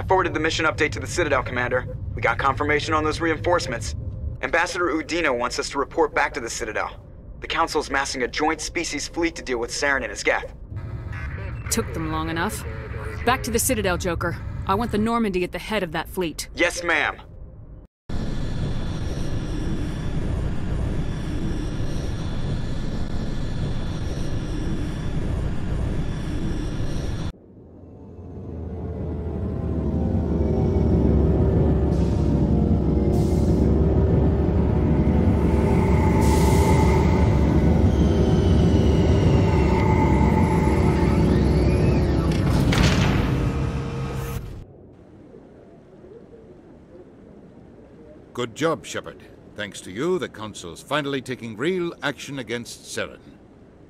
I forwarded the mission update to the Citadel, Commander. We got confirmation on those reinforcements. Ambassador Udina wants us to report back to the Citadel. The Council's massing a joint species fleet to deal with Saren and his Geth. Took them long enough. Back to the Citadel, Joker. I want the Normandy at the head of that fleet. Yes, ma'am. Good job, Shepard. Thanks to you, the Council's finally taking real action against Saren.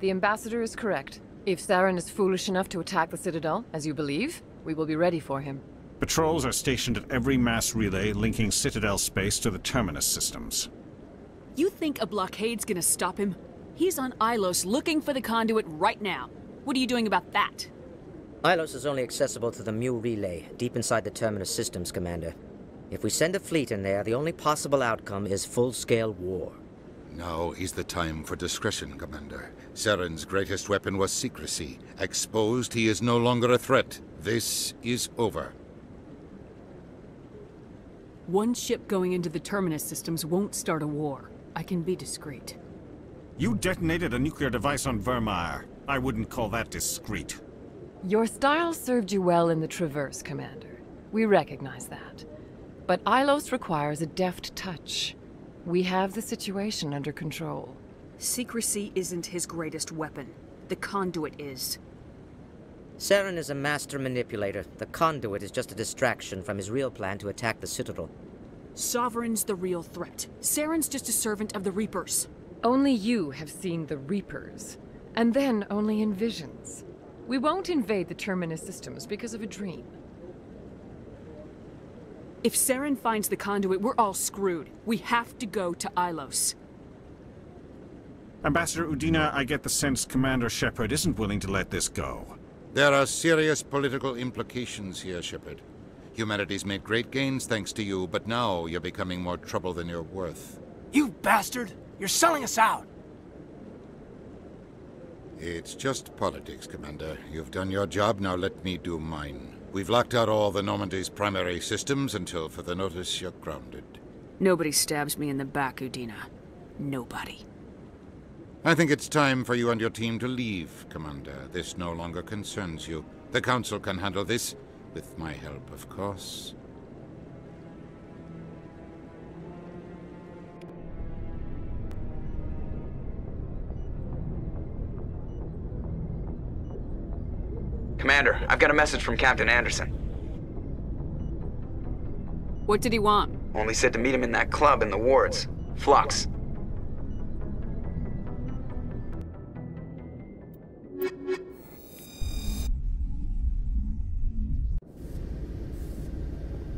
The Ambassador is correct. If Saren is foolish enough to attack the Citadel, as you believe, we will be ready for him. Patrols are stationed at every mass relay linking Citadel space to the Terminus systems. You think a blockade's gonna stop him? He's on Ilos looking for the conduit right now. What are you doing about that? Ilos is only accessible to the Mu relay, deep inside the Terminus systems, Commander. If we send a fleet in there, the only possible outcome is full-scale war. Now is the time for discretion, Commander. Saren's greatest weapon was secrecy. Exposed, he is no longer a threat. This is over. One ship going into the Terminus systems won't start a war. I can be discreet. You detonated a nuclear device on Virmire. I wouldn't call that discreet. Your style served you well in the Traverse, Commander. We recognize that. But Ilos requires a deft touch. We have the situation under control. Secrecy isn't his greatest weapon. The conduit is. Saren is a master manipulator. The conduit is just a distraction from his real plan to attack the Citadel. Sovereign's the real threat. Saren's just a servant of the Reapers. Only you have seen the Reapers. And then only in visions. We won't invade the Terminus systems because of a dream. If Saren finds the conduit, we're all screwed. We have to go to Ilos. Ambassador Udina, I get the sense Commander Shepard isn't willing to let this go. There are serious political implications here, Shepard. Humanity's made great gains thanks to you, but now you're becoming more trouble than you're worth. You bastard! You're selling us out! It's just politics, Commander. You've done your job, now let me do mine. We've locked out all the Normandy's primary systems until further notice you're grounded. Nobody stabs me in the back, Udina. Nobody. I think it's time for you and your team to leave, Commander. This no longer concerns you. The Council can handle this, with my help, of course. Commander, I've got a message from Captain Anderson. What did he want? Only said to meet him in that club in the wards. Flux.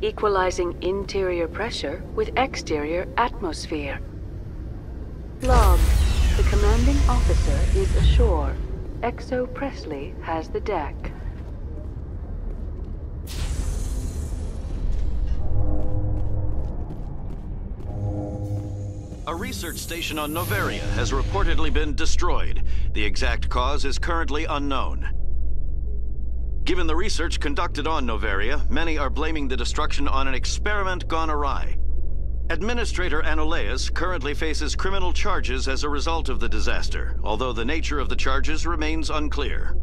Equalizing interior pressure with exterior atmosphere. Log. The commanding officer is ashore. XO Pressly has the deck. A research station on Noveria has reportedly been destroyed. The exact cause is currently unknown. Given the research conducted on Noveria, many are blaming the destruction on an experiment gone awry. Administrator Anoleis currently faces criminal charges as a result of the disaster, although the nature of the charges remains unclear.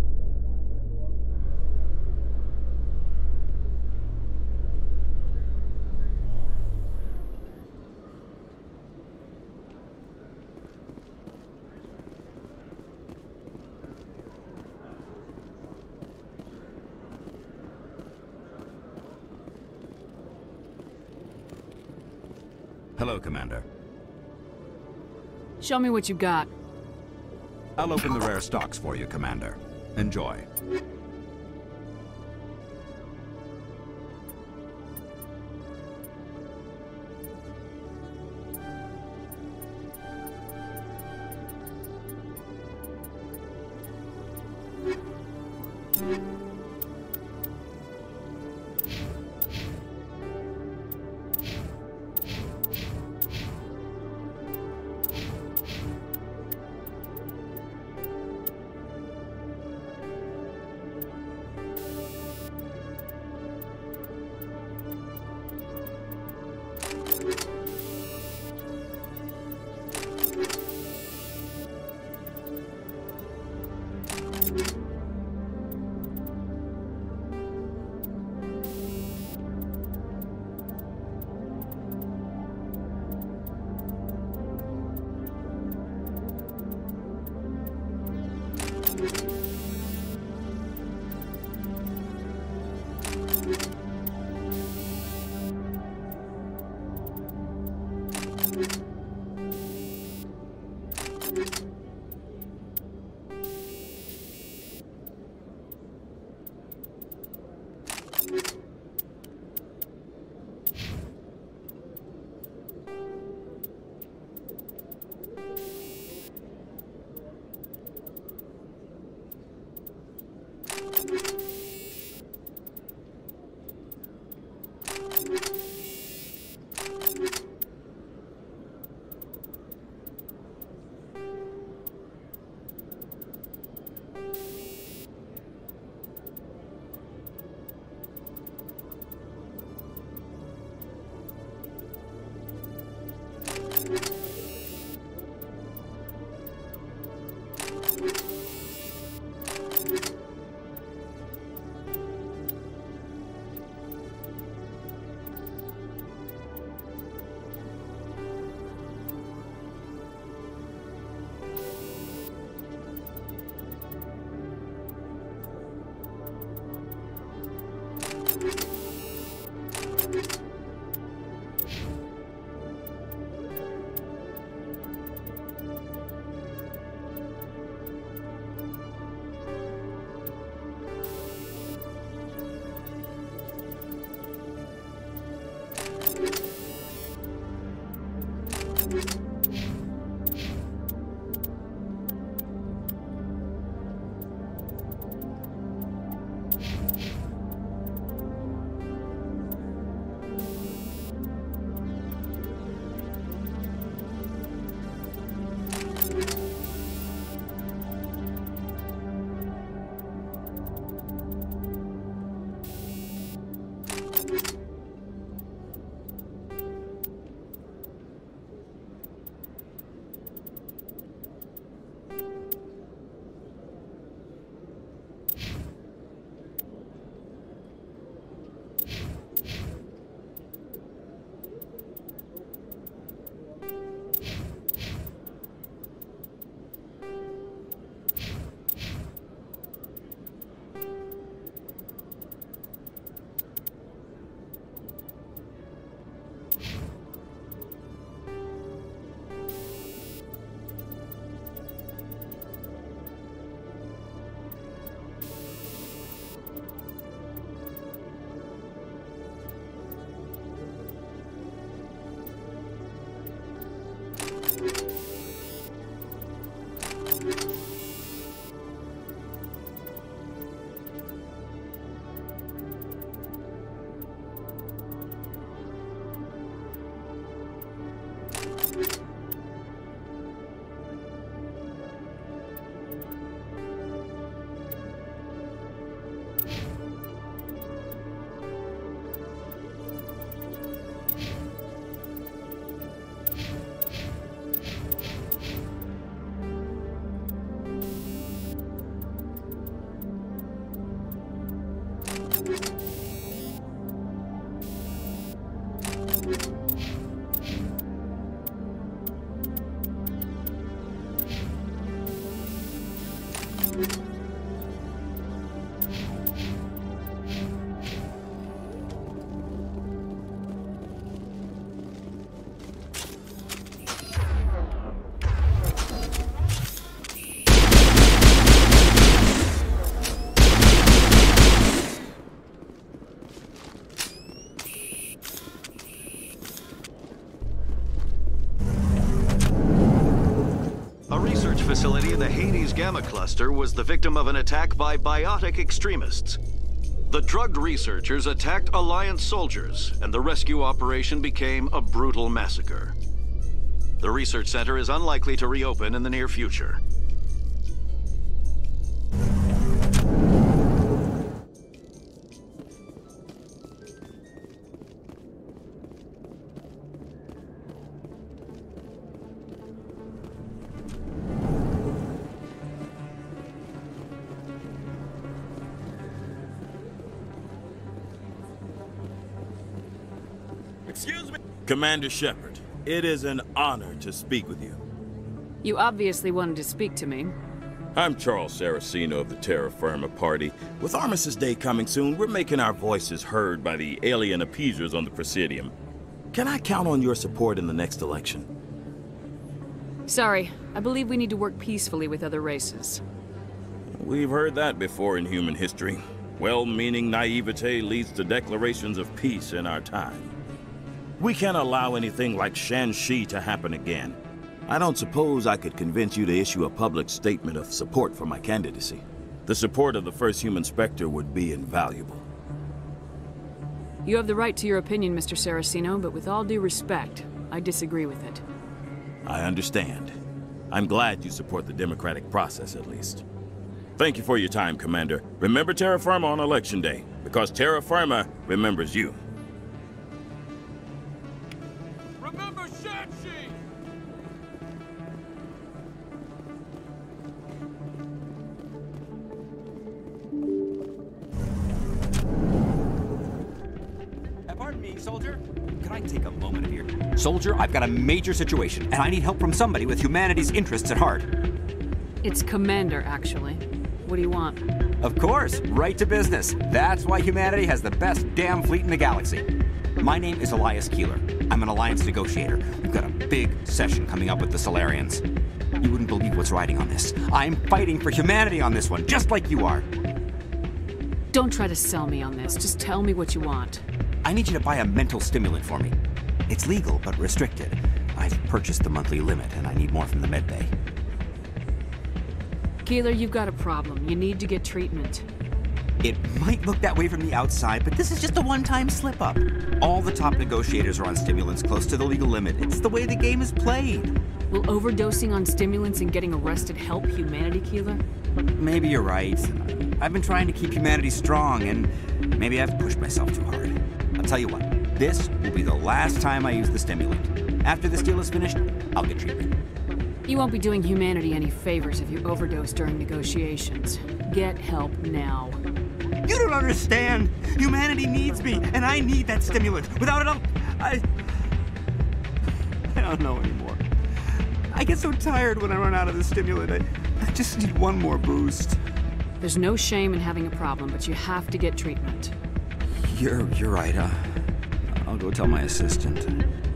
Hello, Commander. Show me what you got. I'll open the rare stocks for you, Commander. Enjoy. Gamma Cluster was the victim of an attack by biotic extremists. The drugged researchers attacked Alliance soldiers, and the rescue operation became a brutal massacre. The research center is unlikely to reopen in the near future. Commander Shepard, it is an honor to speak with you. You obviously wanted to speak to me. I'm Charles Saracino of the Terra Firma Party. With Armistice Day coming soon, we're making our voices heard by the alien appeasers on the Presidium. Can I count on your support in the next election? Sorry, I believe we need to work peacefully with other races. We've heard that before in human history. Well-meaning naivete leads to declarations of peace in our time. We can't allow anything like Shanxi to happen again. I don't suppose I could convince you to issue a public statement of support for my candidacy. The support of the first human Spectre would be invaluable. You have the right to your opinion, Mr. Saracino, but with all due respect, I disagree with it. I understand. I'm glad you support the democratic process, at least. Thank you for your time, Commander. Remember Terra Firma on Election Day, because Terra Firma remembers you. Soldier. Could I take a moment of your... Soldier, I've got a major situation, and I need help from somebody with humanity's interests at heart. It's Commander, actually. What do you want? Of course, right to business. That's why humanity has the best damn fleet in the galaxy. My name is Elias Keeler. I'm an alliance negotiator. We've got a big session coming up with the Salarians. You wouldn't believe what's riding on this. I'm fighting for humanity on this one, just like you are. Don't try to sell me on this. Just tell me what you want. I need you to buy a mental stimulant for me. It's legal, but restricted. I've purchased the monthly limit, and I need more from the medbay. Keeler, you've got a problem. You need to get treatment. It might look that way from the outside, but this is just a one-time slip-up. All the top negotiators are on stimulants close to the legal limit. It's the way the game is played. Will overdosing on stimulants and getting arrested help humanity, Keeler? Maybe you're right. I've been trying to keep humanity strong, and maybe I've pushed myself too hard. I'll tell you what, this will be the last time I use the stimulant. After this deal is finished, I'll get treatment. You won't be doing humanity any favors if you overdose during negotiations. Get help now. You don't understand! Humanity needs me, and I need that stimulant. Without it, I'll... I... I don't know anymore. I get so tired when I run out of the stimulant. I, I just need one more boost. There's no shame in having a problem, but you have to get treatment. You're, you're right. Uh, I'll go tell my assistant.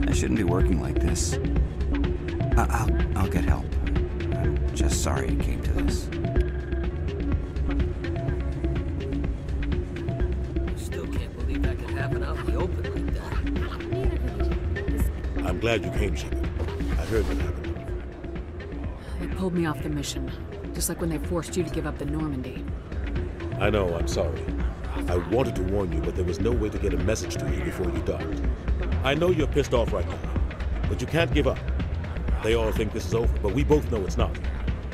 I shouldn't be working like this. I, I'll, I'll get help. I'm just sorry it came to this. Still can't believe that could happen out in the open like that. I'm glad you came, Shepard. I heard what happened. They pulled me off the mission, just like when they forced you to give up the Normandy. I know, I'm sorry. I wanted to warn you, but there was no way to get a message to you before you docked. I know you're pissed off right now, but you can't give up. They all think this is over, but we both know it's not.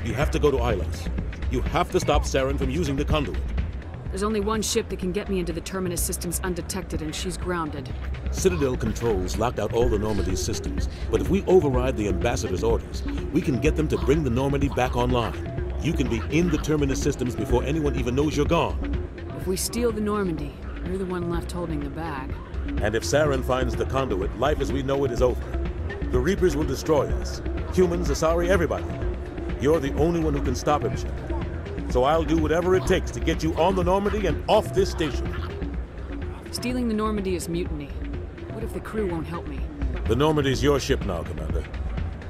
You have to go to Ilos. You have to stop Saren from using the conduit. There's only one ship that can get me into the Terminus systems undetected, and she's grounded. Citadel controls locked out all the Normandy's systems, but if we override the Ambassador's orders, we can get them to bring the Normandy back online. You can be in the Terminus systems before anyone even knows you're gone. If we steal the Normandy, you're the one left holding the bag. And if Saren finds the conduit, life as we know it is over. The Reapers will destroy us. Humans, Asari, everybody. You're the only one who can stop him, Shepard. So I'll do whatever it takes to get you on the Normandy and off this station. Stealing the Normandy is mutiny. What if the crew won't help me? The Normandy's your ship now, Commander.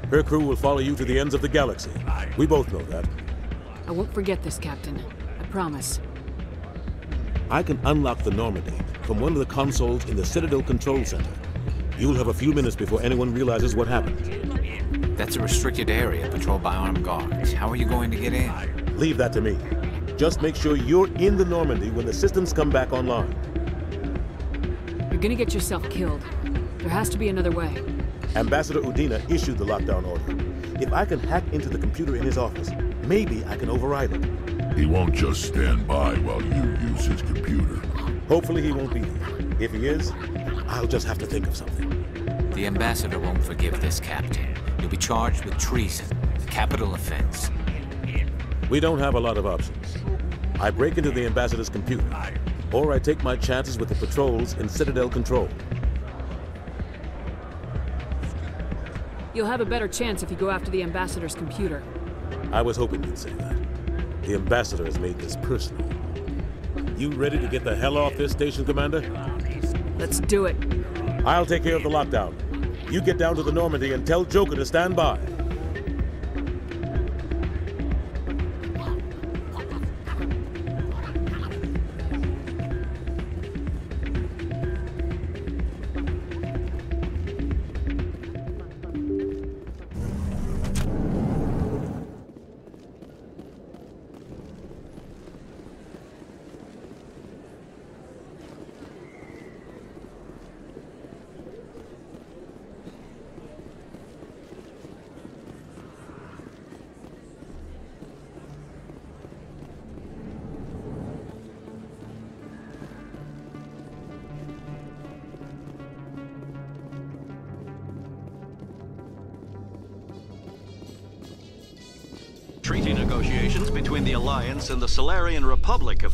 Her crew will follow you to the ends of the galaxy. We both know that. I won't forget this, Captain. I promise. I can unlock the Normandy from one of the consoles in the Citadel Control Center. You'll have a few minutes before anyone realizes what happened. That's a restricted area patrolled by armed guards. How are you going to get in? Leave that to me. Just make sure you're in the Normandy when the systems come back online. You're gonna get yourself killed. There has to be another way. Ambassador Udina issued the lockdown order. If I can hack into the computer in his office, maybe I can override it. He won't just stand by while you use his computer. Hopefully he won't be there. If he is, I'll just have to think of something. The ambassador won't forgive this, Captain. You'll be charged with treason, a capital offense. We don't have a lot of options. I break into the ambassador's computer, or I take my chances with the patrols in Citadel Control. You'll have a better chance if you go after the ambassador's computer. I was hoping you'd say that. The ambassador has made this personal. You ready to get the hell off this station, Commander? Let's do it. I'll take care of the lockdown. You get down to the Normandy and tell Joker to stand by.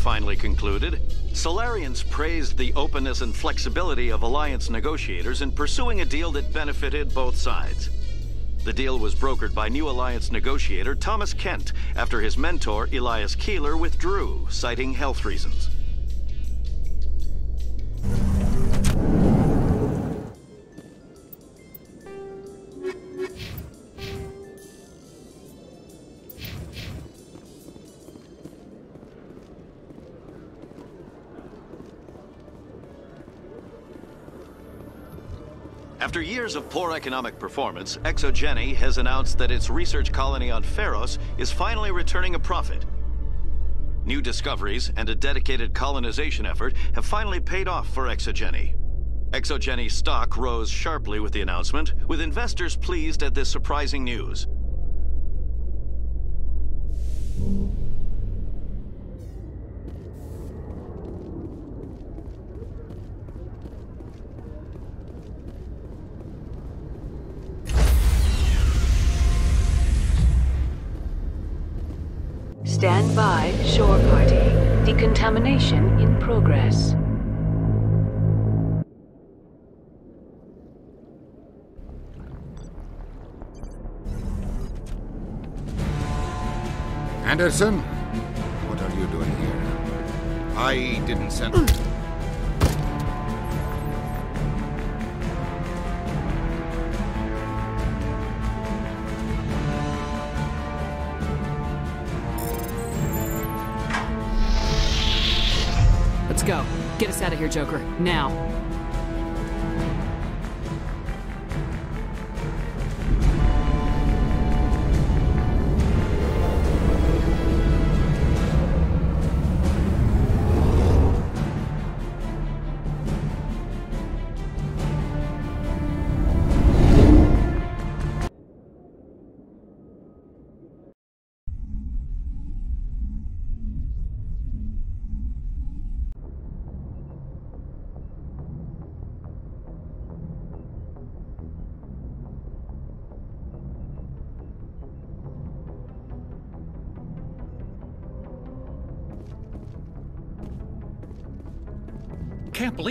Finally concluded. Salarians praised the openness and flexibility of Alliance negotiators in pursuing a deal that benefited both sides. The deal was brokered by new Alliance negotiator Thomas Kent after his mentor Elias Keeler withdrew, citing health reasons. Years of poor economic performance, ExoGeni has announced that its research colony on Feros is finally returning a profit. New discoveries and a dedicated colonization effort have finally paid off for ExoGeni. ExoGeni stock rose sharply with the announcement, with investors pleased at this surprising news. Shore party. Decontamination in progress. Anderson? What are you doing here? I didn't send... us out of here, Joker. Now.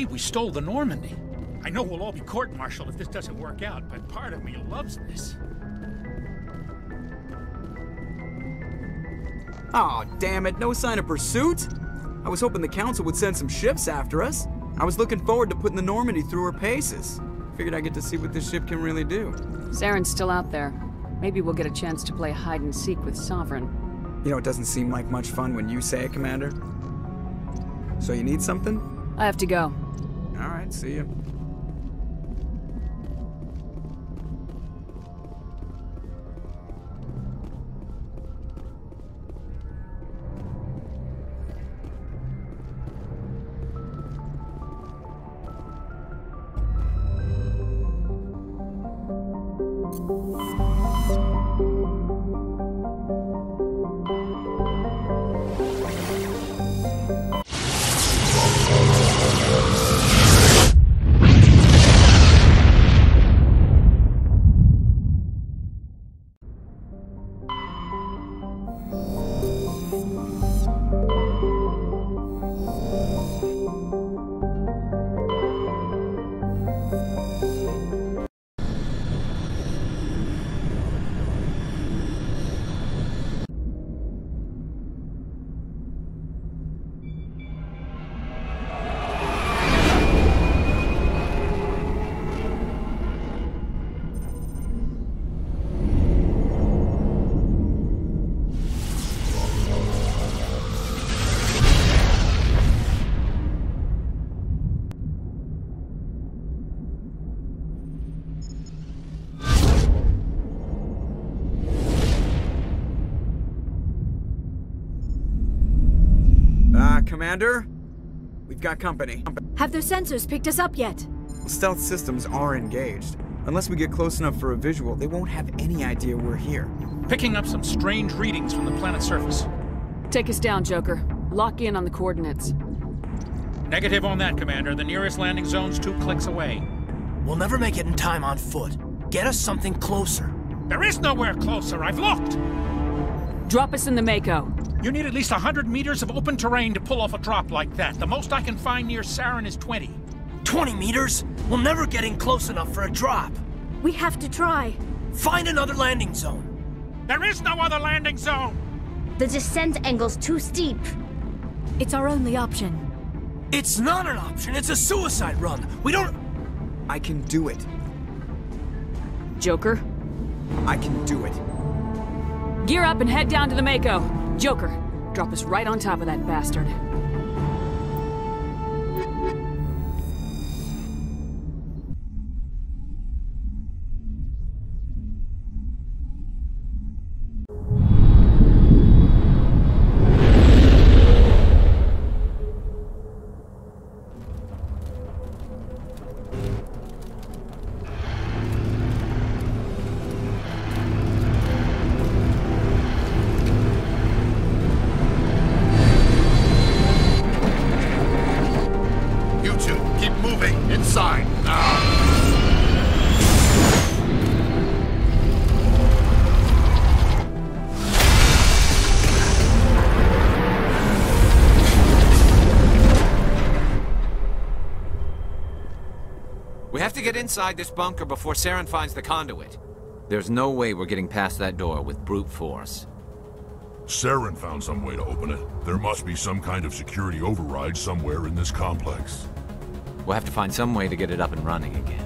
Believe we stole the Normandy. I know we'll all be court-martialed if this doesn't work out, but part of me loves this. Aw, oh, damn it, no sign of pursuit? I was hoping the Council would send some ships after us. I was looking forward to putting the Normandy through her paces. Figured I'd get to see what this ship can really do. Saren's still out there. Maybe we'll get a chance to play hide and seek with Sovereign. You know, it doesn't seem like much fun when you say it, Commander. So you need something? I have to go. All right, see you. Commander? We've got company. Have their sensors picked us up yet? Stealth systems are engaged. Unless we get close enough for a visual, they won't have any idea we're here. Picking up some strange readings from the planet's surface. Take us down, Joker. Lock in on the coordinates. Negative on that, Commander. The nearest landing zone's two clicks away. We'll never make it in time on foot. Get us something closer. There is nowhere closer. I've looked. Drop us in the Mako. You need at least 100 meters of open terrain to pull off a drop like that. The most I can find near Saren is 20. 20 meters? We'll never get in close enough for a drop. We have to try. Find another landing zone. There is no other landing zone! The descent angle's too steep. It's our only option. It's not an option, it's a suicide run. We don't... I can do it. Joker? I can do it. Gear up and head down to the Mako. Joker, drop us right on top of that bastard. Inside this bunker before Saren finds the conduit. There's no way we're getting past that door with brute force. Saren found some way to open it. There must be some kind of security override somewhere in this complex. We'll have to find some way to get it up and running again.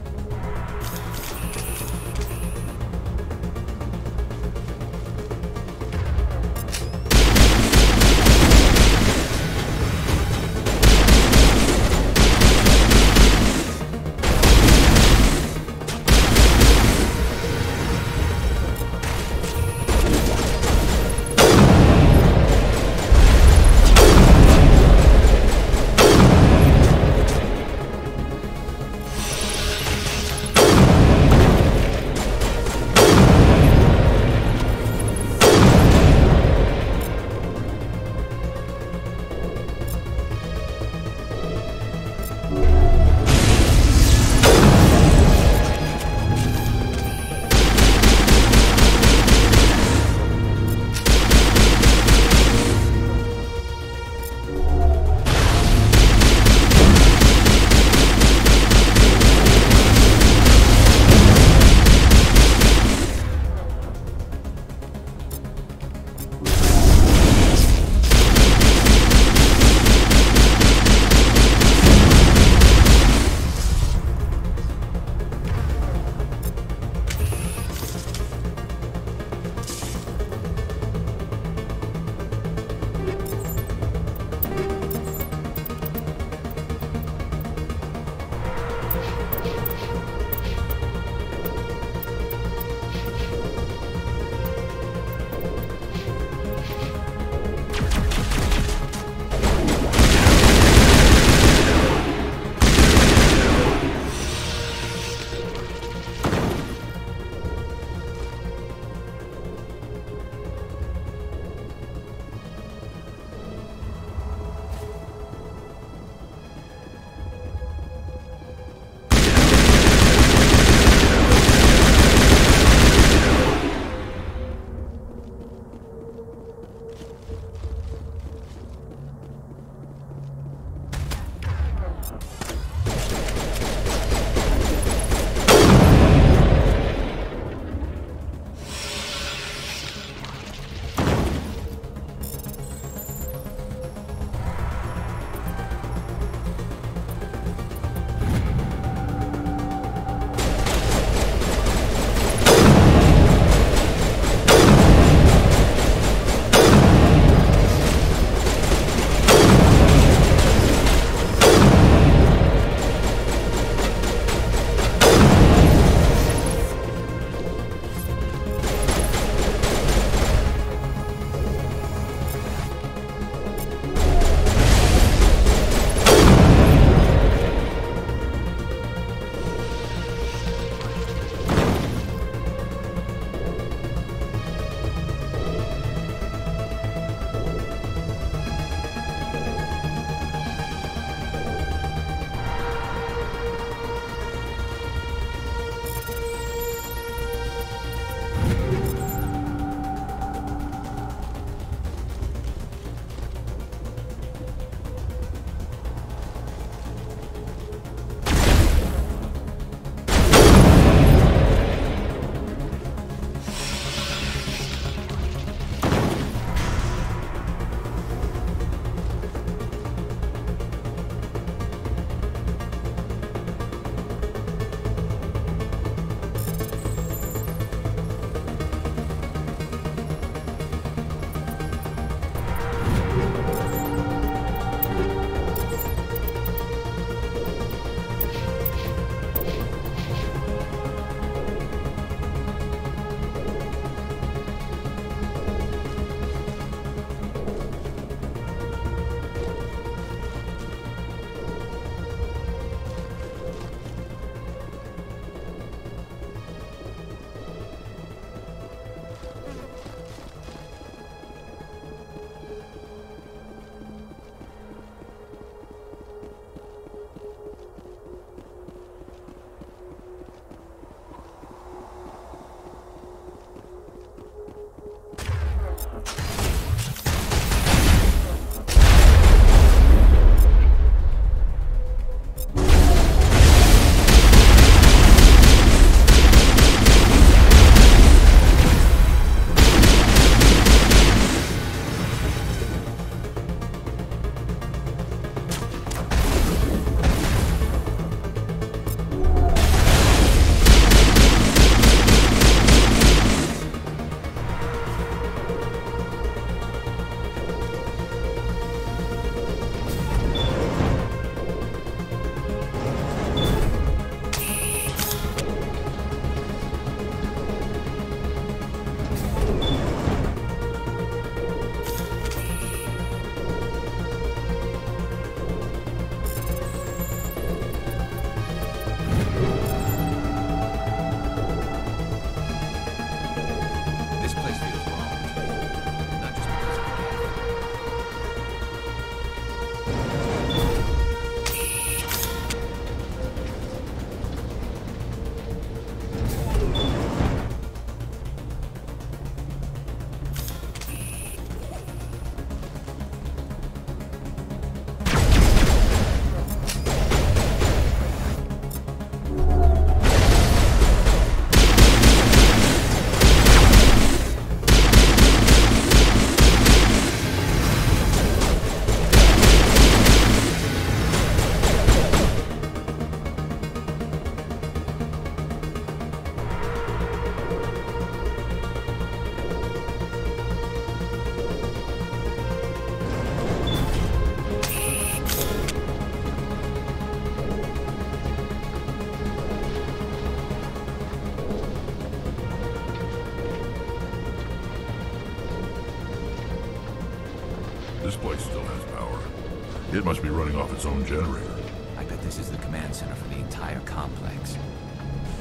Its own generator. I bet this is the command center for the entire complex.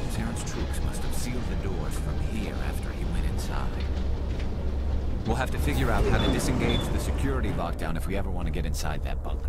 Saren's troops must have sealed the doors from here after he went inside. We'll have to figure out how to disengage the security lockdown if we ever want to get inside that bunker.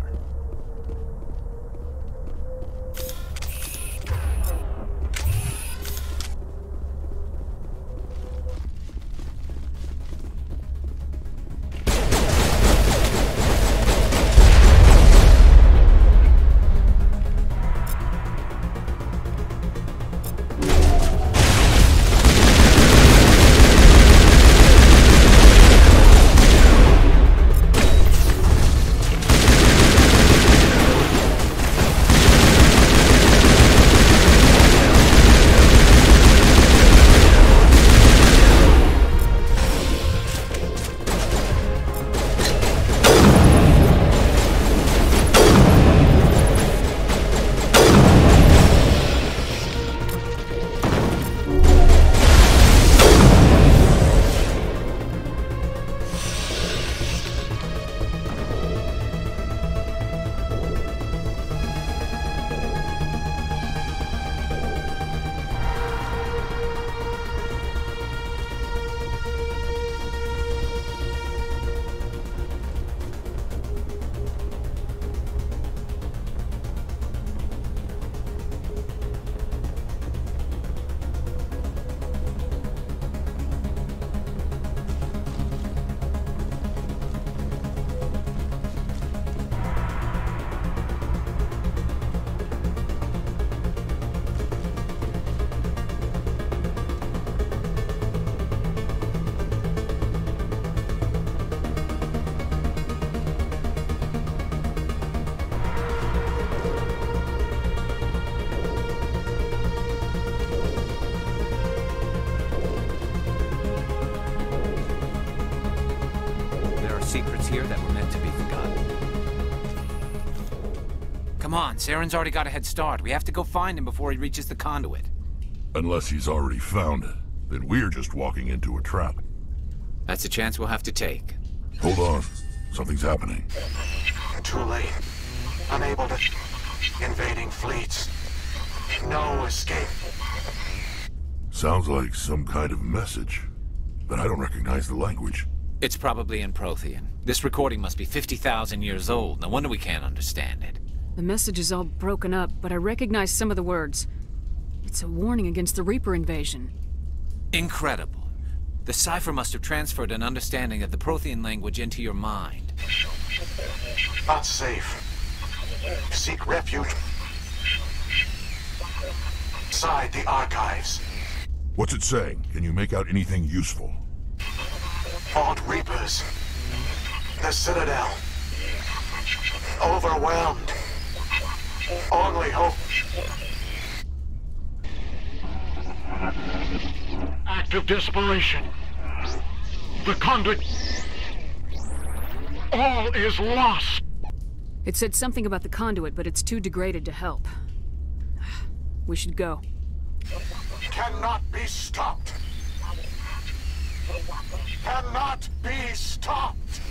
Come already got a head start. We have to go find him before he reaches the conduit. Unless he's already found it, then we're just walking into a trap. That's a chance we'll have to take. Hold on. Something's happening. Too late. Unable to... Invading fleets. No escape. Sounds like some kind of message, but I don't recognize the language. It's probably in Prothean. This recording must be 50,000 years old. No wonder we can't understand it. The message is all broken up, but I recognize some of the words. It's a warning against the Reaper invasion. Incredible. The cipher must have transferred an understanding of the Prothean language into your mind. Not safe. Seek refuge. Inside the archives. What's it saying? Can you make out anything useful? Vault Reapers. The Citadel. Overwhelmed. Only hope. Act of desperation. The conduit. All is lost. It said something about the conduit, but it's too degraded to help. We should go. Cannot be stopped. Cannot be stopped.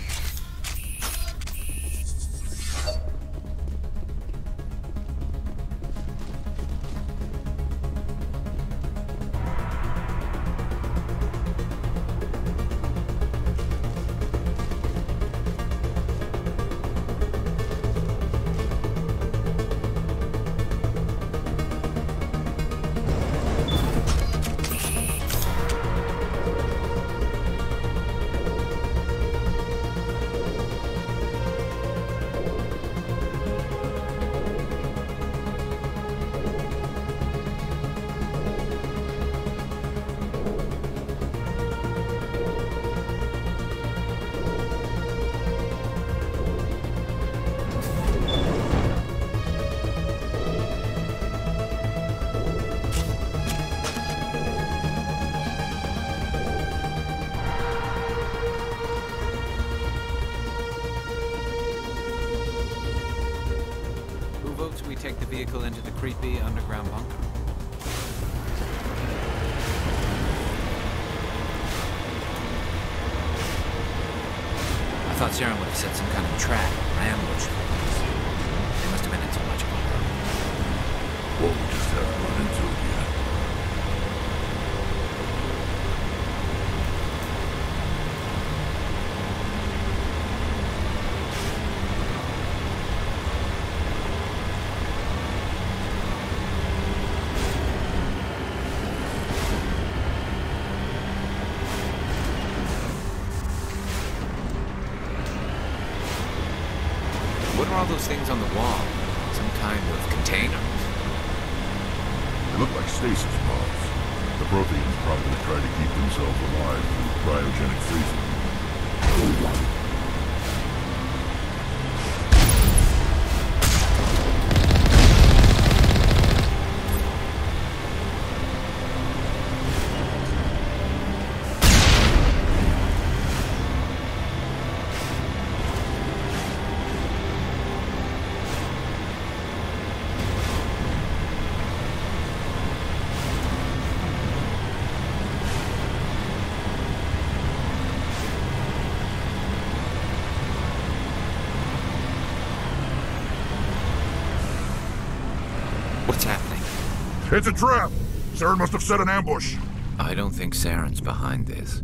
Through cryogenic freezing. What's happening? It's a trap! Saren must have set an ambush. I don't think Saren's behind this.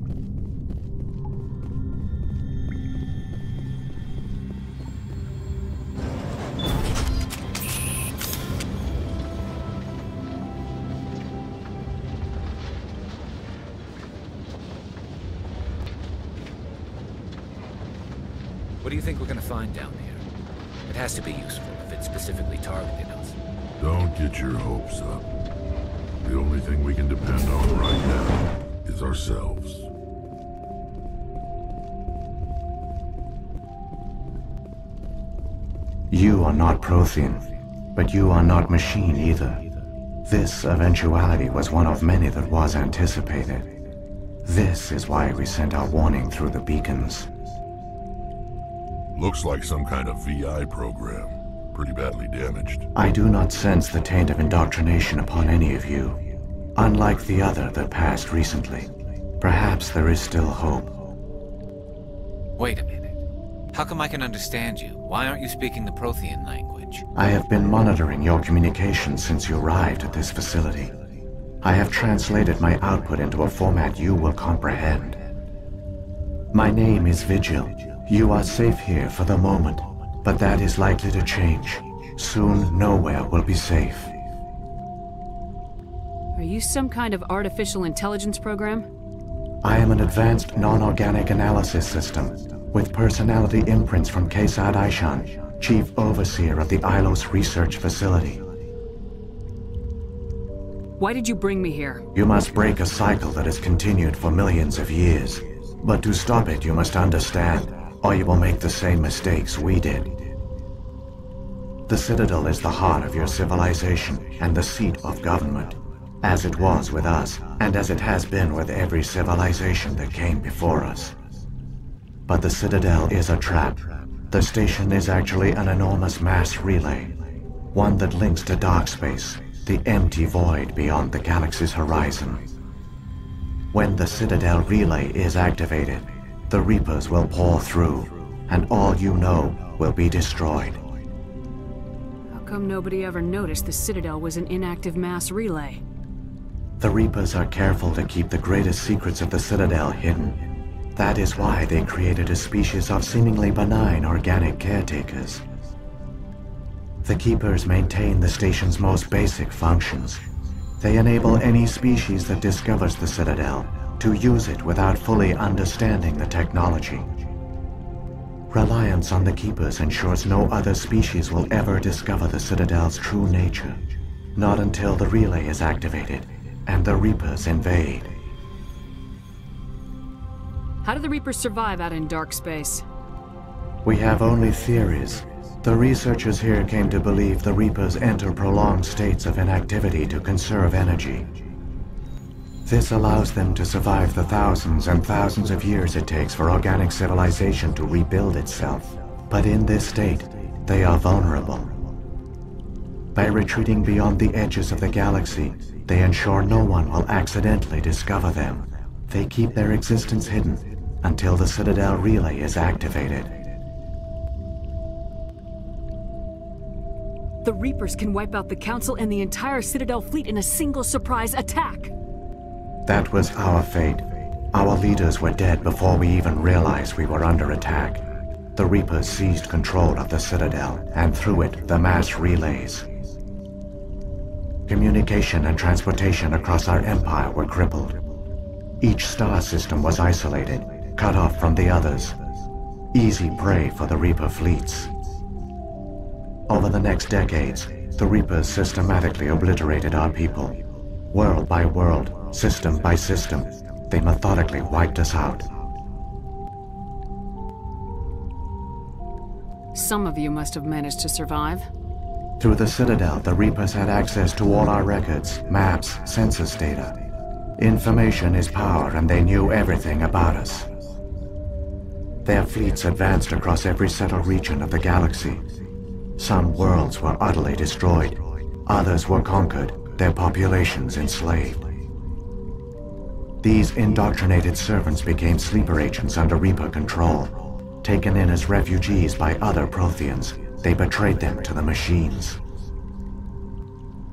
Ourselves. You are not Prothean, but you are not machine either. This eventuality was one of many that was anticipated. This is why we sent our warning through the beacons. Looks like some kind of VI program. Pretty badly damaged. I do not sense the taint of indoctrination upon any of you. Unlike the other that passed recently. Perhaps there is still hope. Wait a minute. How come I can understand you? Why aren't you speaking the Prothean language? I have been monitoring your communications since you arrived at this facility. I have translated my output into a format you will comprehend. My name is Vigil. You are safe here for the moment, but that is likely to change. Soon, nowhere will be safe. Are you some kind of artificial intelligence program? I am an advanced non-organic analysis system with personality imprints from Kesad Aishan, chief overseer of the Ilos Research Facility. Why did you bring me here? You must break a cycle that has continued for millions of years. But to stop it, you must understand, or you will make the same mistakes we did. The Citadel is the heart of your civilization and the seat of government, as it was with us, and as it has been with every civilization that came before us. But the Citadel is a trap. The station is actually an enormous mass relay, one that links to dark space, the empty void beyond the galaxy's horizon. When the Citadel relay is activated, the Reapers will pour through, and all you know will be destroyed. How come nobody ever noticed the Citadel was an inactive mass relay? The Reapers are careful to keep the greatest secrets of the Citadel hidden. That is why they created a species of seemingly benign organic caretakers. The Keepers maintain the station's most basic functions. They enable any species that discovers the Citadel to use it without fully understanding the technology. Reliance on the Keepers ensures no other species will ever discover the Citadel's true nature. Not until the relay is activated and the Reapers invade. How do the Reapers survive out in dark space? We have only theories. The researchers here came to believe the Reapers enter prolonged states of inactivity to conserve energy. This allows them to survive the thousands and thousands of years it takes for organic civilization to rebuild itself. But in this state, they are vulnerable. By retreating beyond the edges of the galaxy, they ensure no one will accidentally discover them. They keep their existence hidden until the Citadel relay is activated. The Reapers can wipe out the Council and the entire Citadel fleet in a single surprise attack. That was our fate. Our leaders were dead before we even realized we were under attack. The Reapers seized control of the Citadel, and through it, the mass relays. Communication and transportation across our empire were crippled. Each star system was isolated, cut off from the others. Easy prey for the Reaper fleets. Over the next decades, the Reapers systematically obliterated our people. World by world, system by system, they methodically wiped us out. Some of you must have managed to survive. Through the Citadel, the Reapers had access to all our records, maps, census data. Information is power, and they knew everything about us. Their fleets advanced across every settled region of the galaxy. Some worlds were utterly destroyed, others were conquered, their populations enslaved. These indoctrinated servants became sleeper agents under Reaper control. Taken in as refugees by other Protheans, they betrayed them to the machines.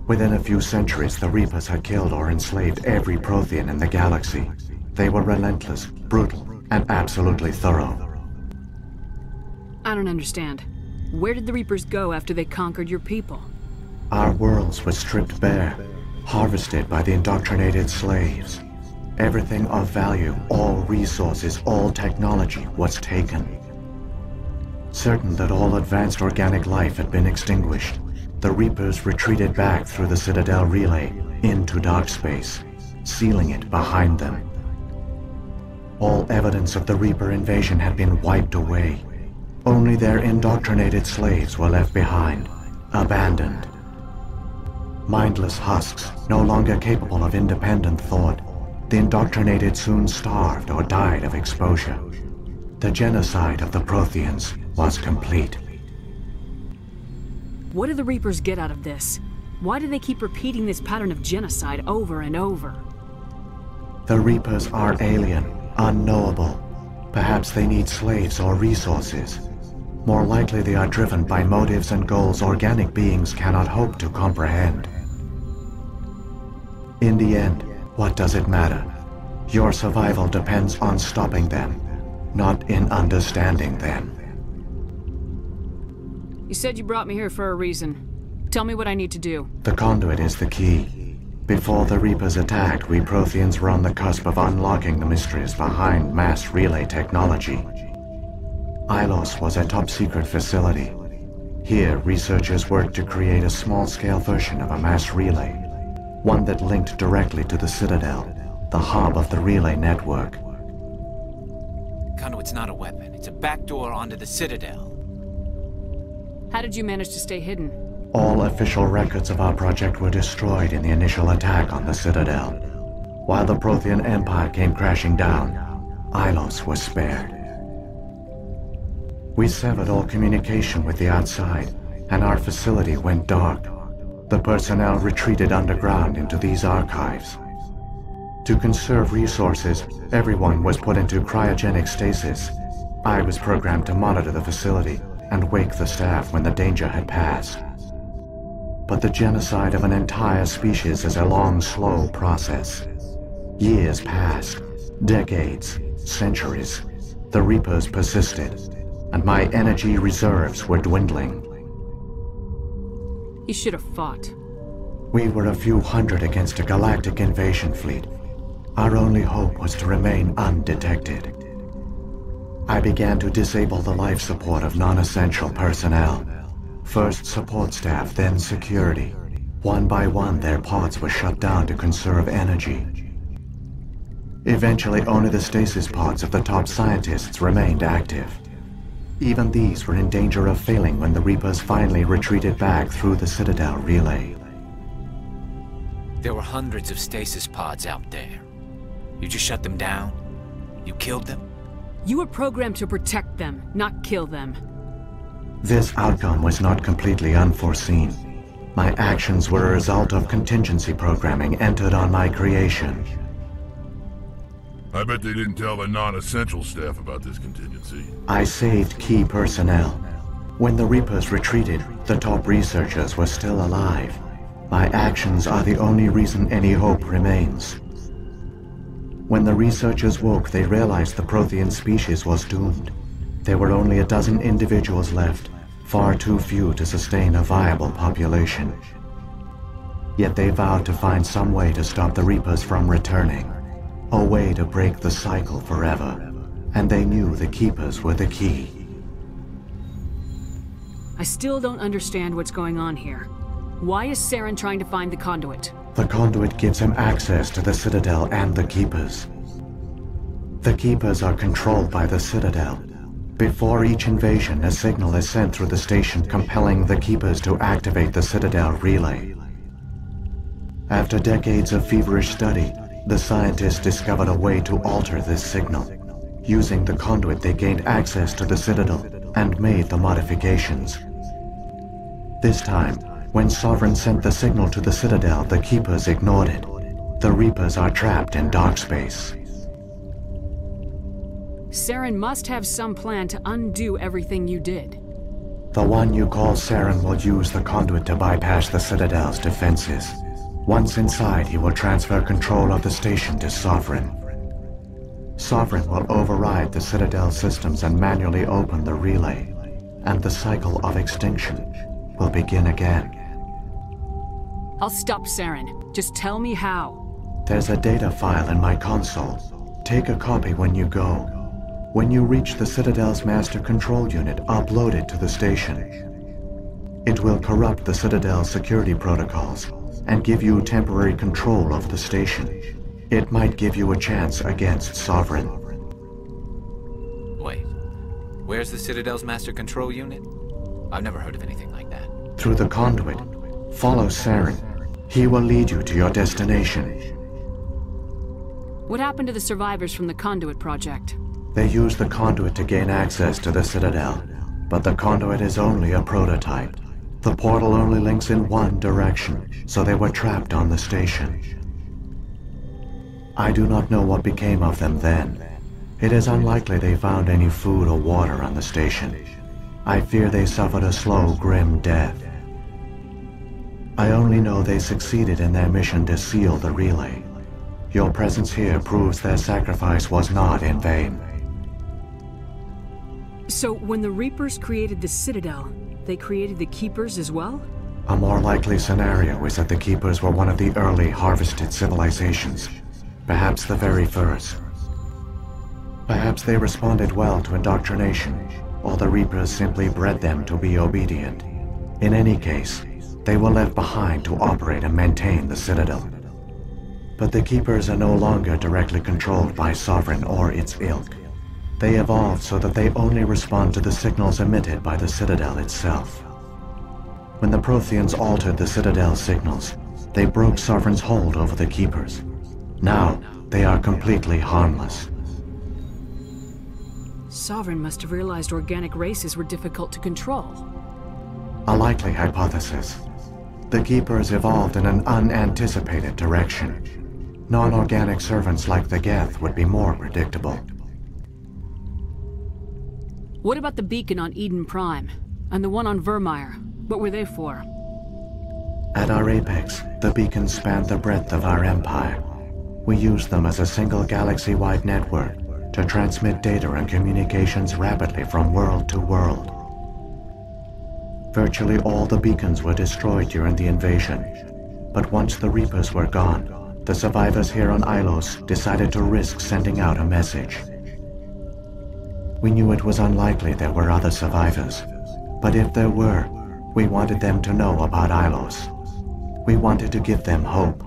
Within a few centuries, the Reapers had killed or enslaved every Prothean in the galaxy. They were relentless, brutal, and absolutely thorough. I don't understand. Where did the Reapers go after they conquered your people? Our worlds were stripped bare, harvested by the indoctrinated slaves. Everything of value, all resources, all technology was taken. Certain that all advanced organic life had been extinguished, the Reapers retreated back through the Citadel relay into dark space, sealing it behind them. All evidence of the Reaper invasion had been wiped away. Only their indoctrinated slaves were left behind, abandoned. Mindless husks, no longer capable of independent thought, the indoctrinated soon starved or died of exposure. The genocide of the Protheans was complete. What do the Reapers get out of this? Why do they keep repeating this pattern of genocide over and over? The Reapers are alien, unknowable. Perhaps they need slaves or resources. More likely they are driven by motives and goals organic beings cannot hope to comprehend. In the end, what does it matter? Your survival depends on stopping them, not in understanding them. You said you brought me here for a reason. Tell me what I need to do. The conduit is the key. Before the Reapers attacked, we Protheans were on the cusp of unlocking the mysteries behind mass relay technology. Ilos was a top-secret facility. Here, researchers worked to create a small-scale version of a mass relay, one that linked directly to the Citadel, the hub of the relay network. Conduit's not a weapon. It's a backdoor onto the Citadel. How did you manage to stay hidden? All official records of our project were destroyed in the initial attack on the Citadel. While the Prothean Empire came crashing down, Ilos was spared. We severed all communication with the outside, and our facility went dark. The personnel retreated underground into these archives. To conserve resources, everyone was put into cryogenic stasis. I was programmed to monitor the facility and wake the staff when the danger had passed. But the genocide of an entire species is a long, slow process. Years passed, decades, centuries. The Reapers persisted, and my energy reserves were dwindling. You should have fought. We were a few hundred against a galactic invasion fleet. Our only hope was to remain undetected. I began to disable the life support of non-essential personnel. First support staff, then security. One by one, their pods were shut down to conserve energy. Eventually, only the stasis pods of the top scientists remained active. Even these were in danger of failing when the Reapers finally retreated back through the Citadel relay. There were hundreds of stasis pods out there. You just shut them down? You killed them? You were programmed to protect them, not kill them. This outcome was not completely unforeseen. My actions were a result of contingency programming entered on my creation. I bet they didn't tell the non-essential staff about this contingency. I saved key personnel. When the Reapers retreated, the top researchers were still alive. My actions are the only reason any hope remains. When the researchers woke, they realized the Prothean species was doomed. There were only a dozen individuals left, far too few to sustain a viable population. Yet they vowed to find some way to stop the Reapers from returning. A way to break the cycle forever. And they knew the Keepers were the key. I still don't understand what's going on here. Why is Saren trying to find the conduit? The conduit gives him access to the Citadel and the Keepers. The Keepers are controlled by the Citadel. Before each invasion, a signal is sent through the station compelling the Keepers to activate the Citadel relay. After decades of feverish study, the scientists discovered a way to alter this signal. Using the conduit, they gained access to the Citadel and made the modifications. This time, when Sovereign sent the signal to the Citadel, the Keepers ignored it. The Reapers are trapped in dark space. Saren must have some plan to undo everything you did. The one you call Saren will use the conduit to bypass the Citadel's defenses. Once inside, he will transfer control of the station to Sovereign. Sovereign will override the Citadel systems and manually open the relay, and the cycle of extinction will begin again. I'll stop Saren. Just tell me how. There's a data file in my console. Take a copy when you go. When you reach the Citadel's master control unit, upload it to the station. It will corrupt the Citadel's security protocols and give you temporary control of the station. It might give you a chance against Sovereign. Wait. Where's the Citadel's master control unit? I've never heard of anything like that. Through the conduit, follow Saren. He will lead you to your destination. What happened to the survivors from the Conduit Project? They used the conduit to gain access to the Citadel, but the conduit is only a prototype. The portal only links in one direction, so they were trapped on the station. I do not know what became of them then. It is unlikely they found any food or water on the station. I fear they suffered a slow, grim death. I only know they succeeded in their mission to seal the relay. Your presence here proves their sacrifice was not in vain. So, when the Reapers created the Citadel, they created the Keepers as well? A more likely scenario is that the Keepers were one of the early harvested civilizations. Perhaps the very first. Perhaps they responded well to indoctrination, or the Reapers simply bred them to be obedient. In any case, they were left behind to operate and maintain the Citadel. But the Keepers are no longer directly controlled by Sovereign or its ilk. They evolved so that they only respond to the signals emitted by the Citadel itself. When the Protheans altered the Citadel's signals, they broke Sovereign's hold over the Keepers. Now, they are completely harmless. Sovereign must have realized organic races were difficult to control. A likely hypothesis. The Keepers evolved in an unanticipated direction. Non-organic servants like the Geth would be more predictable. What about the beacon on Eden Prime? And the one on Virmire? What were they for? At our apex, the beacons spanned the breadth of our empire. We used them as a single galaxy-wide network to transmit data and communications rapidly from world to world. Virtually all the beacons were destroyed during the invasion, but once the Reapers were gone, the survivors here on Ilos decided to risk sending out a message. We knew it was unlikely there were other survivors, but if there were, we wanted them to know about Ilos. We wanted to give them hope,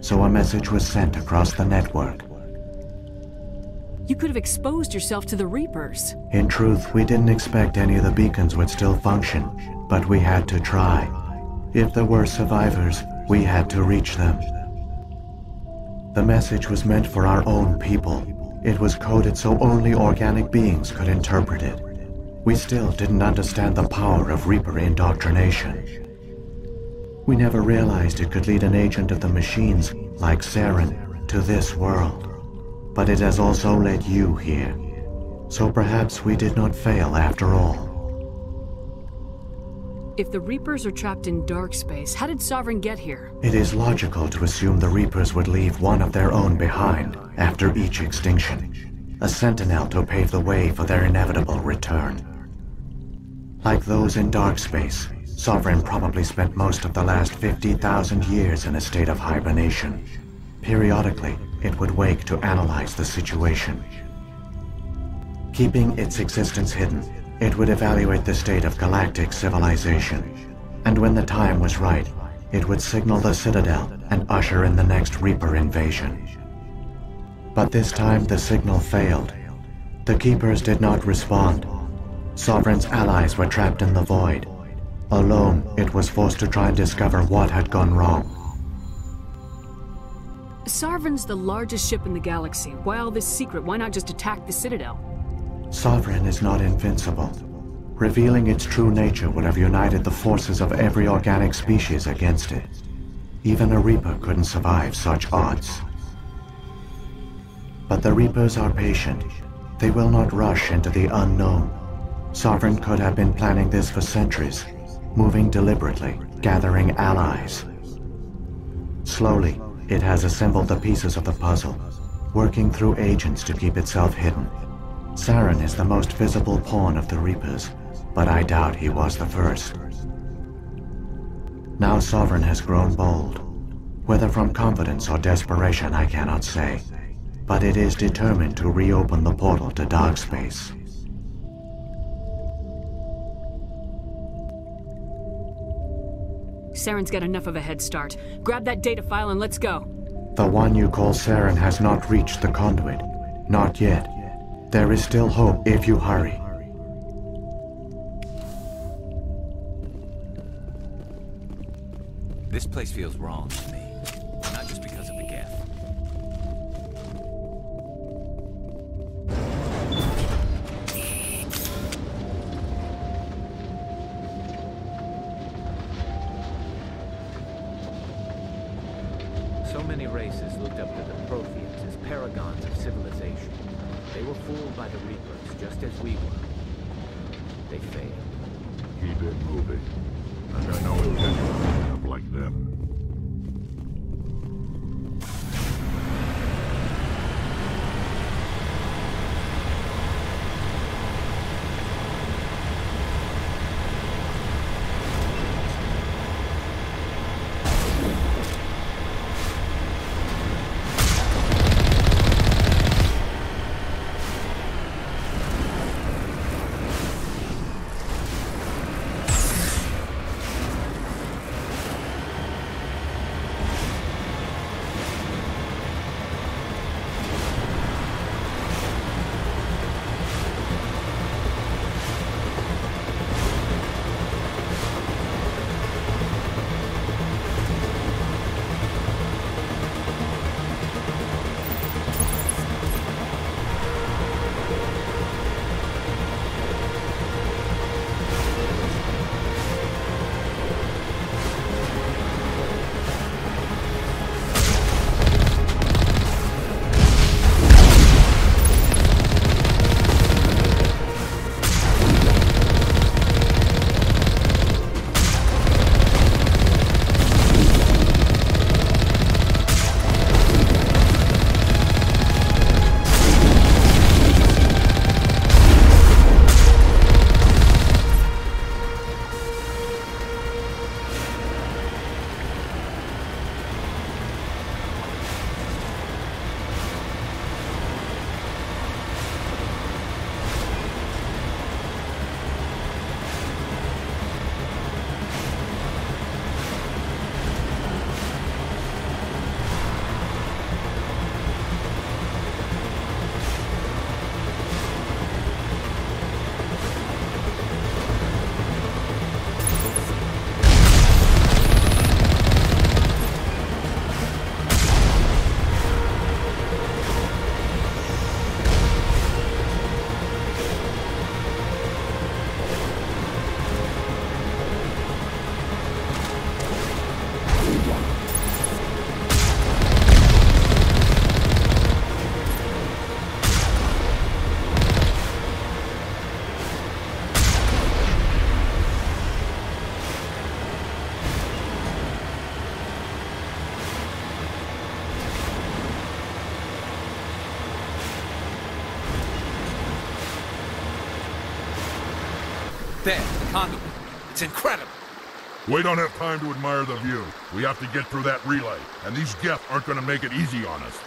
so a message was sent across the network. You could have exposed yourself to the Reapers. In truth, we didn't expect any of the beacons would still function, but we had to try. If there were survivors, we had to reach them. The message was meant for our own people. It was coded so only organic beings could interpret it. We still didn't understand the power of Reaper indoctrination. We never realized it could lead an agent of the machines, like Saren, to this world. but it has also led you here. So perhaps we did not fail after all. If the Reapers are trapped in dark space, how did Sovereign get here? It is logical to assume the Reapers would leave one of their own behind after each extinction. A sentinel to pave the way for their inevitable return. Like those in dark space, Sovereign probably spent most of the last 50,000 years in a state of hibernation. Periodically, it would wake to analyze the situation. Keeping its existence hidden, it would evaluate the state of galactic civilization. And when the time was right, it would signal the Citadel and usher in the next Reaper invasion. But this time the signal failed. The Keepers did not respond. Sovereign's allies were trapped in the void. Alone, it was forced to try and discover what had gone wrong. Sovereign's the largest ship in the galaxy. Why all this secret? Why not just attack the Citadel? Sovereign is not invincible. Revealing its true nature would have united the forces of every organic species against it. Even a Reaper couldn't survive such odds. But the Reapers are patient. They will not rush into the unknown. Sovereign could have been planning this for centuries, moving deliberately, gathering allies. Slowly, it has assembled the pieces of the puzzle, working through agents to keep itself hidden. Saren is the most visible pawn of the Reapers, but I doubt he was the first. Now Sovereign has grown bold. Whether from confidence or desperation, I cannot say. But it is determined to reopen the portal to dark space. Saren's got enough of a head start. Grab that data file and let's go. The one you call Saren has not reached the conduit. Not yet. There is still hope if you hurry. This place feels wrong Incredible. We don't have time to admire the view. We have to get through that relay, and these Geth aren't gonna make it easy on us.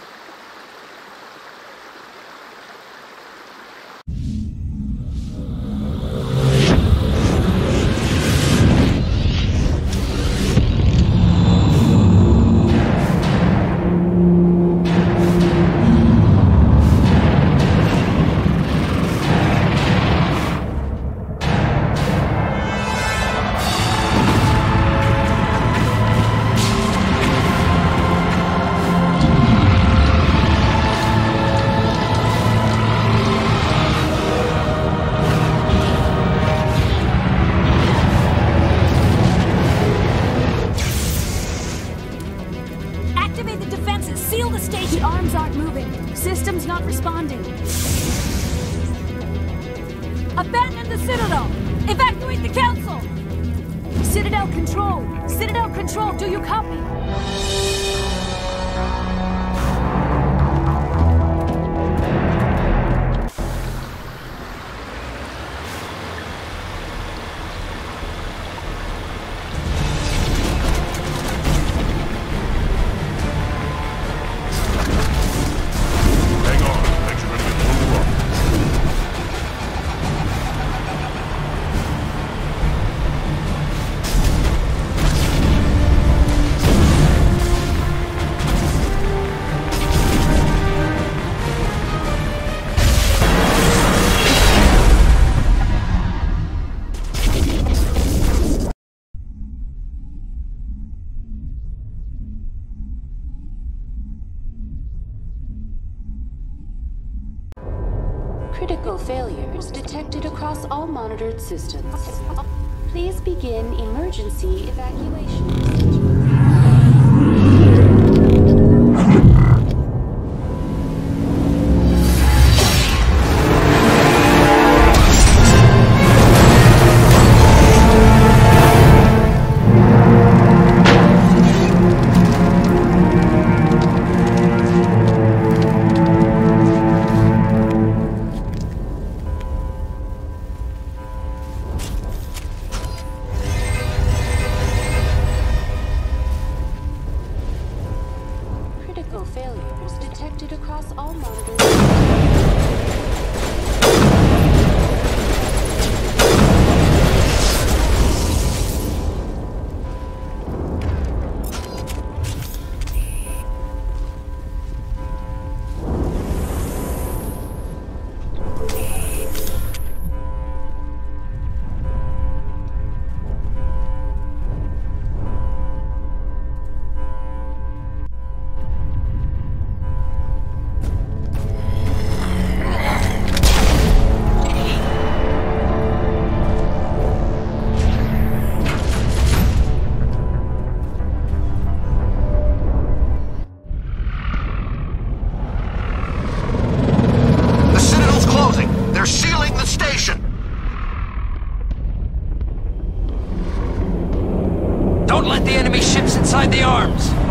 let the enemy ships inside the arms.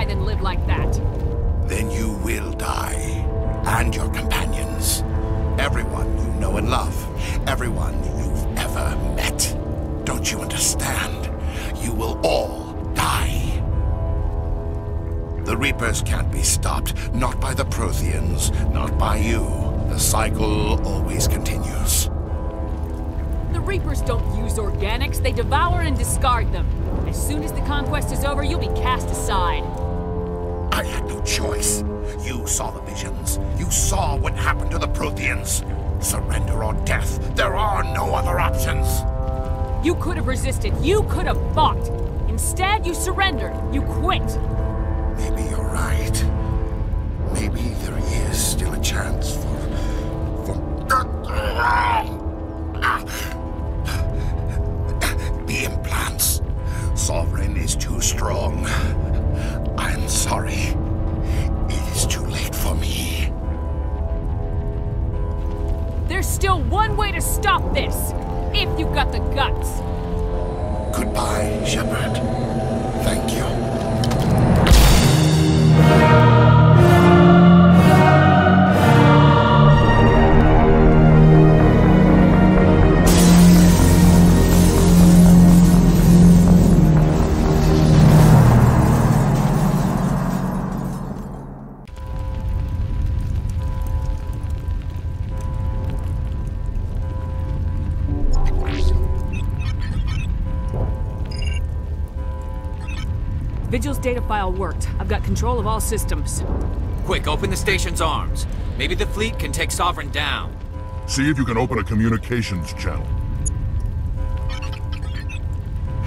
Rather die than live like that. Then you will die. And your companions. Everyone you know and love. Everyone you've ever met. Don't you understand? You will all die. The Reapers can't be stopped. Not by the Protheans. Not by you. The cycle always continues. The Reapers don't use organics, they devour and discard them. As soon as the conquest is over, you'll be cast aside. Have resisted. You could have fought. Instead, you surrendered. You quit. Maybe you're right. Maybe there is still a chance for... for... The implants. Sovereign is too strong. I'm sorry. It is too late for me. There's still one way to stop this. If you've got the guts. Goodbye, Shepard. Thank you. Vigil's worked. I've got control of all systems. Quick, open the station's arms. Maybe the fleet can take Sovereign down. See if you can open a communications channel.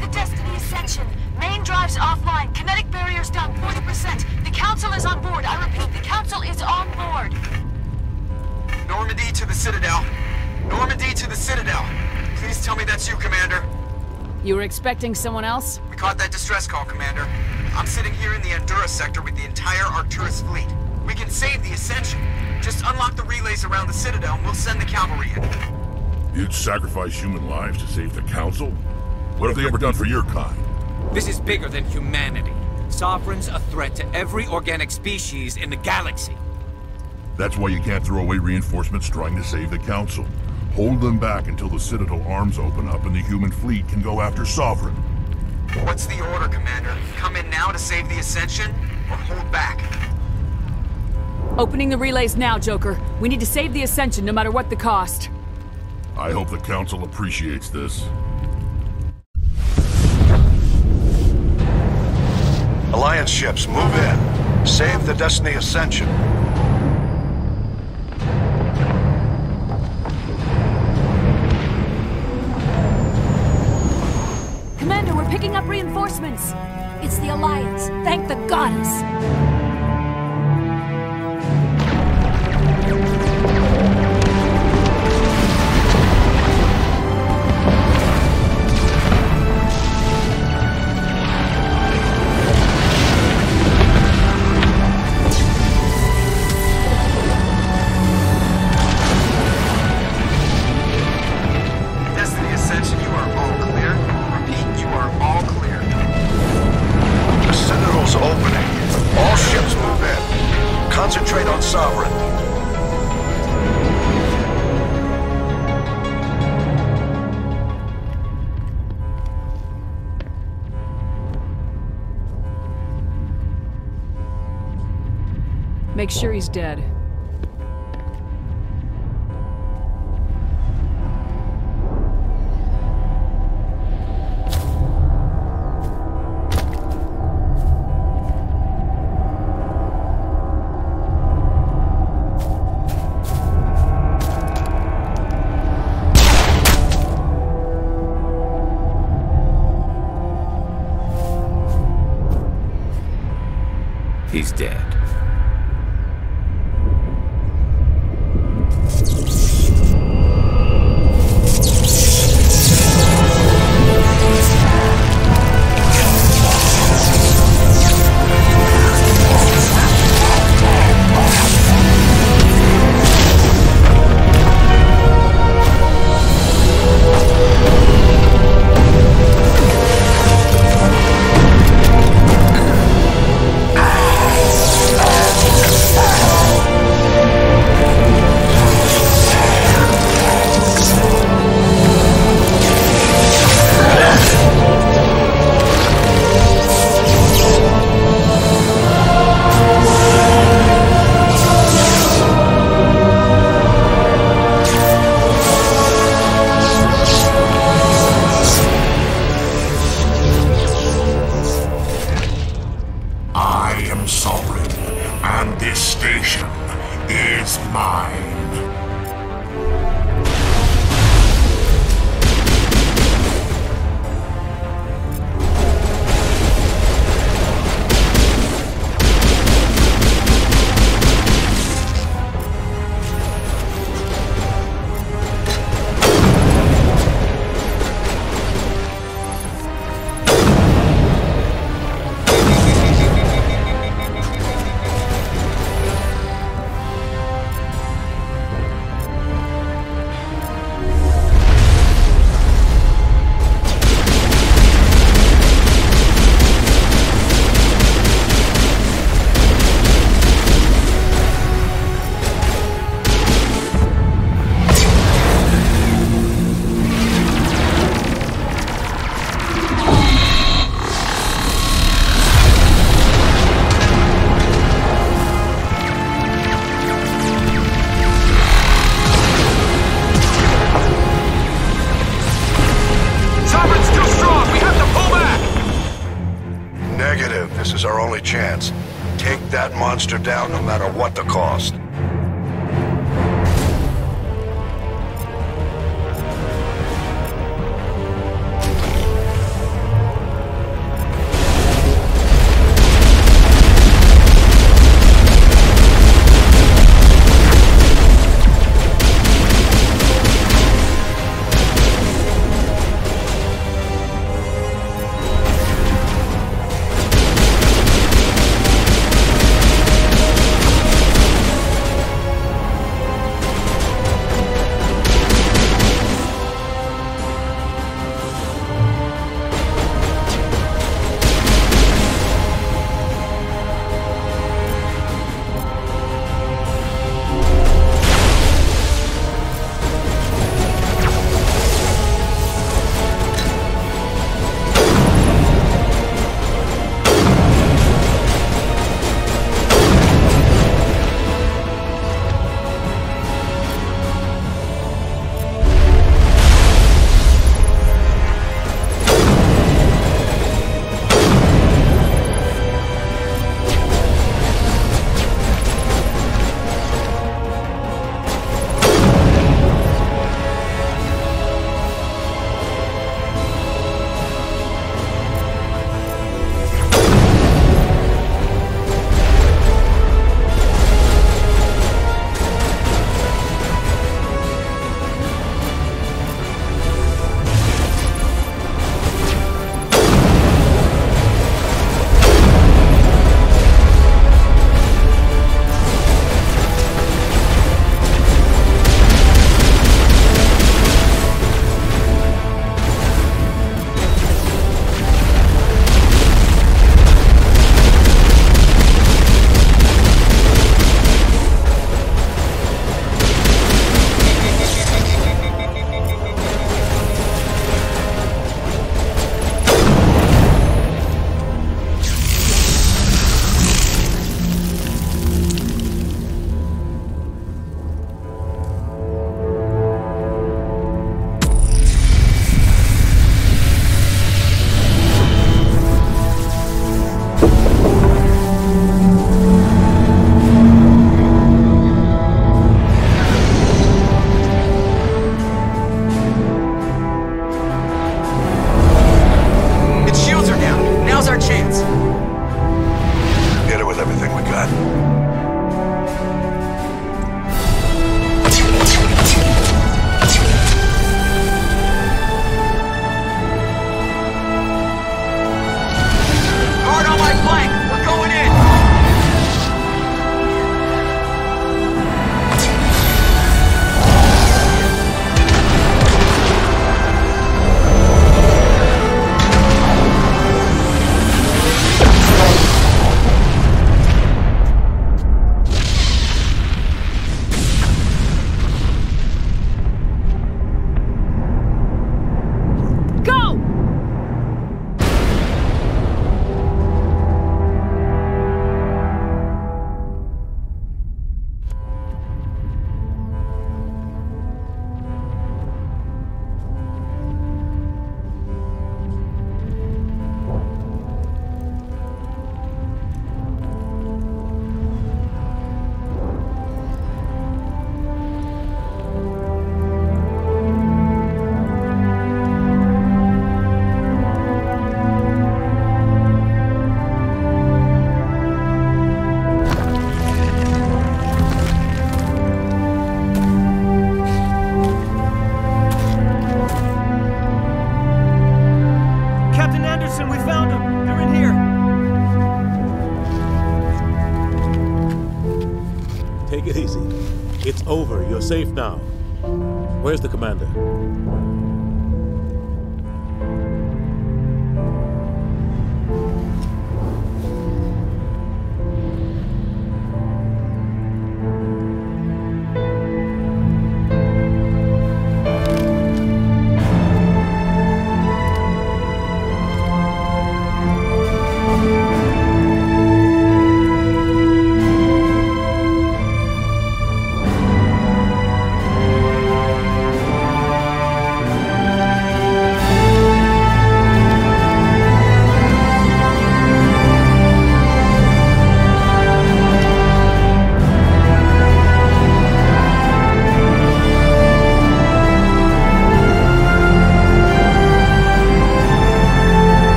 The Destiny Ascension. Main drives offline. Kinetic barriers down 40%. The Council is on board. I repeat, the Council is on board. Normandy to the Citadel. Normandy to the Citadel. Please tell me that's you, Commander. You were expecting someone else? We caught that distress call, Commander. I'm sitting here in the Endura sector with the entire Arcturus fleet. We can save the Ascension. Just unlock the relays around the Citadel and we'll send the cavalry in. You'd sacrifice human lives to save the Council? What have they ever done for your kind? This is bigger than humanity. Sovereign's a threat to every organic species in the galaxy. That's why you can't throw away reinforcements trying to save the Council. Hold them back until the Citadel arms open up and the human fleet can go after Sovereign. What's the order, Commander? Come in now to save the Ascension, or hold back? Opening the relays now, Joker. We need to save the Ascension no matter what the cost. I hope the Council appreciates this. Alliance ships, move in. Save the Destiny Ascension. Reinforcements. He's dead. Chance. Take that monster down no matter what the cost.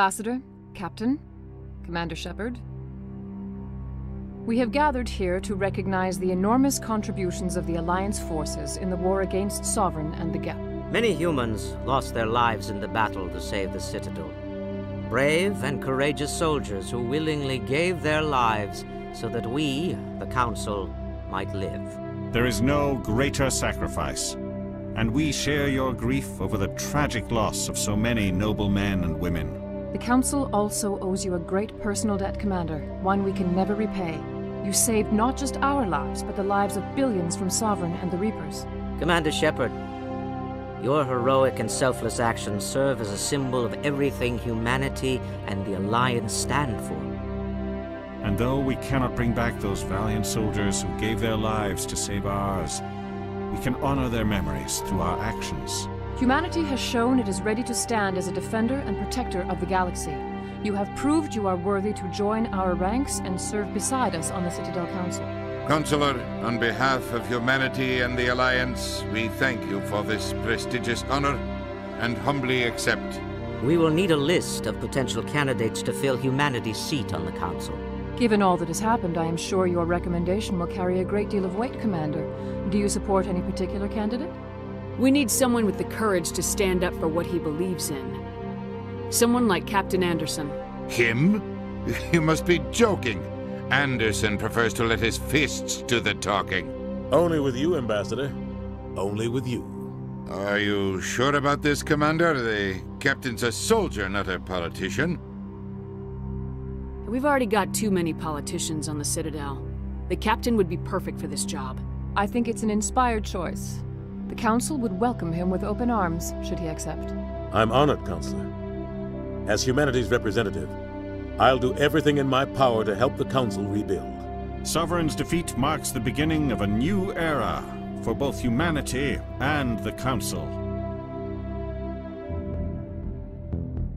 Ambassador, Captain, Commander Shepard. We have gathered here to recognize the enormous contributions of the Alliance forces in the war against Sovereign and the geth. Many humans lost their lives in the battle to save the Citadel. Brave and courageous soldiers who willingly gave their lives so that we, the Council, might live. There is no greater sacrifice, and we share your grief over the tragic loss of so many noble men and women. The Council also owes you a great personal debt, Commander, one we can never repay. You saved not just our lives, but the lives of billions from Sovereign and the Reapers. Commander Shepard, your heroic and selfless actions serve as a symbol of everything humanity and the Alliance stand for. And though we cannot bring back those valiant soldiers who gave their lives to save ours, we can honor their memories through our actions. Humanity has shown it is ready to stand as a defender and protector of the galaxy. You have proved you are worthy to join our ranks and serve beside us on the Citadel Council. Councilor, on behalf of humanity and the Alliance, we thank you for this prestigious honor and humbly accept. We will need a list of potential candidates to fill humanity's seat on the Council. Given all that has happened, I am sure your recommendation will carry a great deal of weight, Commander. Do you support any particular candidate? We need someone with the courage to stand up for what he believes in. Someone like Captain Anderson. Him? You must be joking. Anderson prefers to let his fists do the talking. Only with you, Ambassador. Only with you. Are you sure about this, Commander? The captain's a soldier, not a politician. We've already got too many politicians on the Citadel. The captain would be perfect for this job. I think it's an inspired choice. The Council would welcome him with open arms, should he accept. I'm honored, Councilor. As humanity's representative, I'll do everything in my power to help the Council rebuild. Sovereign's defeat marks the beginning of a new era for both humanity and the Council.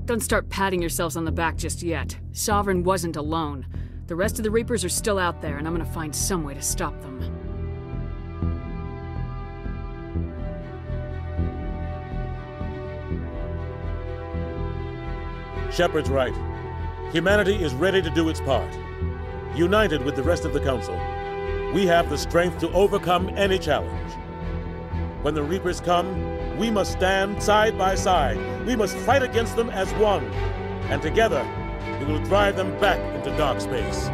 Don't start patting yourselves on the back just yet. Sovereign wasn't alone. The rest of the Reapers are still out there, and I'm gonna find some way to stop them. Shepard's right. Humanity is ready to do its part. United with the rest of the Council, we have the strength to overcome any challenge. When the Reapers come, we must stand side by side. We must fight against them as one. And together, we will drive them back into dark space.